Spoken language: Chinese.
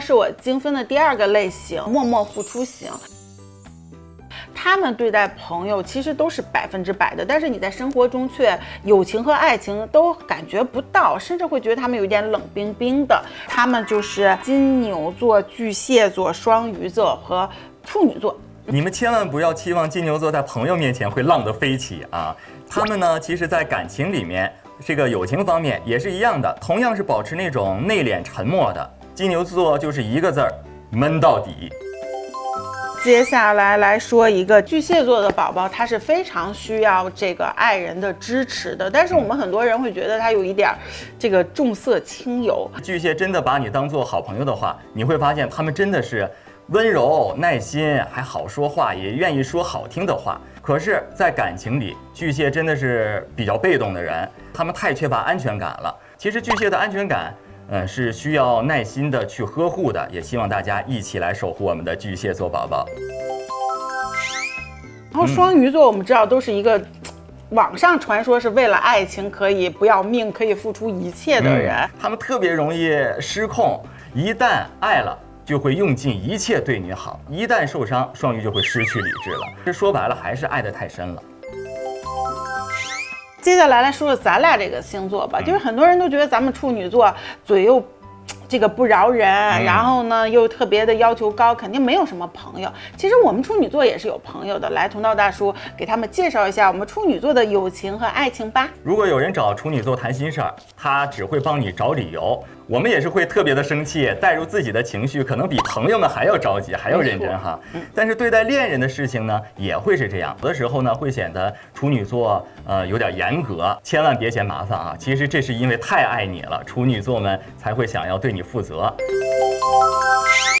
是我精分的第二个类型，默默付出型。他们对待朋友其实都是百分之百的，但是你在生活中却友情和爱情都感觉不到，甚至会觉得他们有点冷冰冰的。他们就是金牛座、巨蟹座、双鱼座和处女座。你们千万不要期望金牛座在朋友面前会浪得飞起啊！他们呢，其实，在感情里面，这个友情方面也是一样的，同样是保持那种内敛沉默的。金牛座就是一个字儿，闷到底。接下来来说一个巨蟹座的宝宝，他是非常需要这个爱人的支持的，但是我们很多人会觉得他有一点儿这个重色轻友。巨蟹真的把你当做好朋友的话，你会发现他们真的是温柔、耐心，还好说话，也愿意说好听的话。可是，在感情里，巨蟹真的是比较被动的人，他们太缺乏安全感了。其实巨蟹的安全感。嗯，是需要耐心的去呵护的，也希望大家一起来守护我们的巨蟹座宝宝。然后双鱼座，我们知道都是一个网上传说是为了爱情可以不要命、可以付出一切的人。他们特别容易失控，一旦爱了就会用尽一切对你好，一旦受伤，双鱼就会失去理智了。这说白了还是爱得太深了。接下来来说说咱俩这个星座吧，就是很多人都觉得咱们处女座嘴又。这个不饶人，然后呢又特别的要求高，肯定没有什么朋友。其实我们处女座也是有朋友的。来，同道大叔给他们介绍一下我们处女座的友情和爱情吧。如果有人找处女座谈心事儿，他只会帮你找理由。我们也是会特别的生气，带入自己的情绪，可能比朋友们还要着急，还要认真哈。但是对待恋人的事情呢，也会是这样。有的时候呢，会显得处女座呃有点严格，千万别嫌麻烦啊。其实这是因为太爱你了，处女座们才会想要对你负责。